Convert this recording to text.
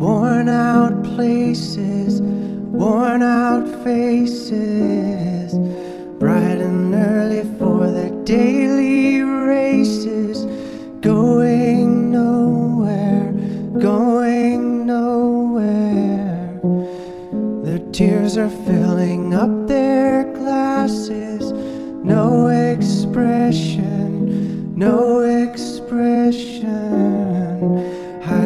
worn out places, worn out faces, bright and early for their daily races, going nowhere, going nowhere. Their tears are filling up their glasses, no expression, no expression.